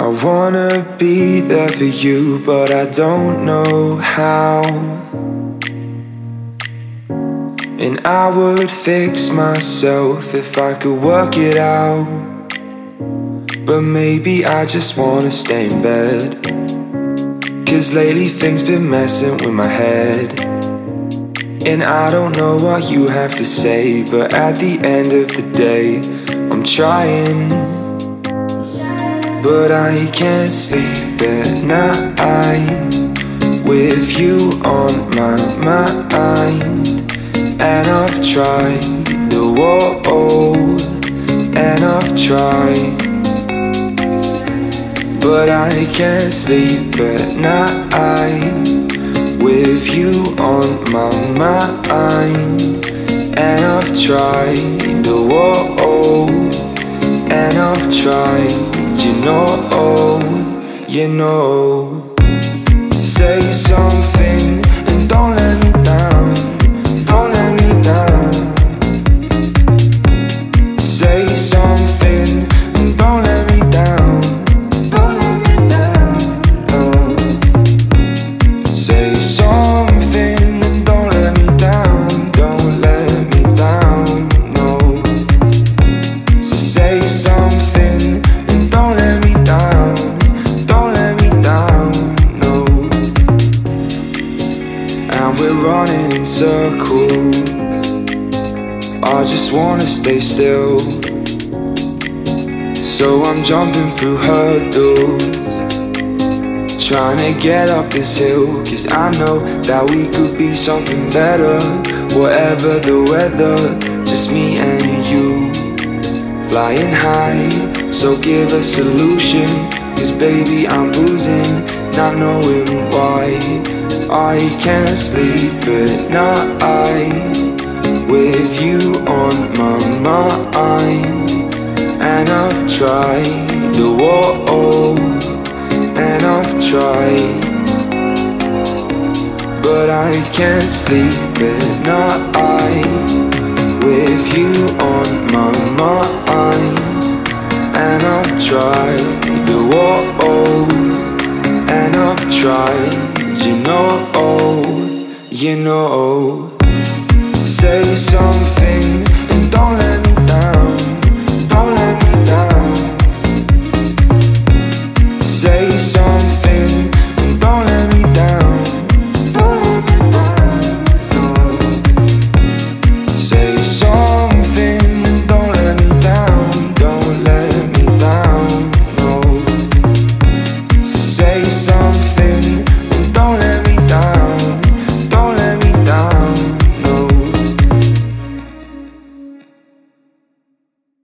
I wanna be there for you, but I don't know how. And I would fix myself if I could work it out. But maybe I just wanna stay in bed. Cause lately things been messing with my head. And I don't know what you have to say, but at the end of the day, I'm trying. But I can't sleep at night with you on my mind. And I've tried the world, and I've tried. But I can't sleep at night with you on my mind. And I've tried the world, and I've tried you know, oh, you know. Say we're running in circles. I just wanna stay still. So I'm jumping through hurdles. Trying to get up this hill, cause I know that we could be something better. Whatever the weather, just me and you. Flying high, so give a solution. Cause baby, I'm losing, not knowing why. I can't sleep at night with you on my mind. And I've tried the world, and I've tried. But I can't sleep at night you know. Say something and don't let me